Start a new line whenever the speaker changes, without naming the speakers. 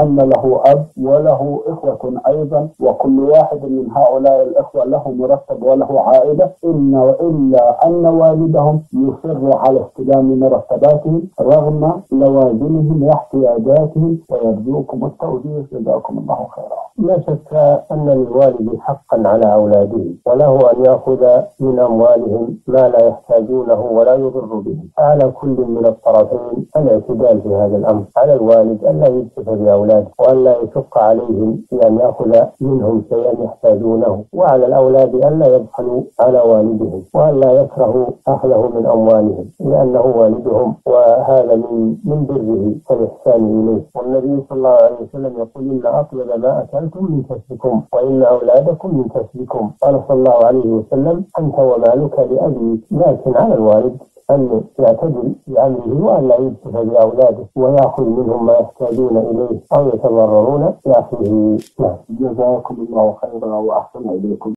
أن له أب وله إخوة أيضا وكل واحد من هؤلاء الإخوة له مرتب وله عائلة إن إلا أن والدهم يصر على استلام مرتباتهم رغم لوازمهم واحتياجاتهم. ويرجوكم التوجيه جزاكم الله خيرا.
لا شك أن للوالد حقا على أولاده وله أن يأخذ من أموالهم ما لا يحتاجونه ولا يضر بهم على كل من الطرفين الاعتدال في هذا الأمر. على الوالد أن لا يكتف بأولاده وأن لا يشق عليهم بأن يأخذ منهم شيئا يحتاجونه. وعلى الأولاد أن لا يبخلوا على والدهم وأن لا يكرهوا أخذه من أموالهم لأنه والدهم وهذا من من بره والإحسان إليه. والنبي صلى الله عليه وسلم يقول إن أطيب ما أكلتم من كسبكم وإن أولادكم من كسبكم. قال صلى الله عليه وسلم أنت ومالك لأبيك لكن على الوالد أن يعتدل بأمره وأن لا يكتف بأولاده ويأخذ منهم ما يحتاجون إليه أو يتضررون بأخذه
نعم. جزاكم الله خيرا وأحسن إليكم.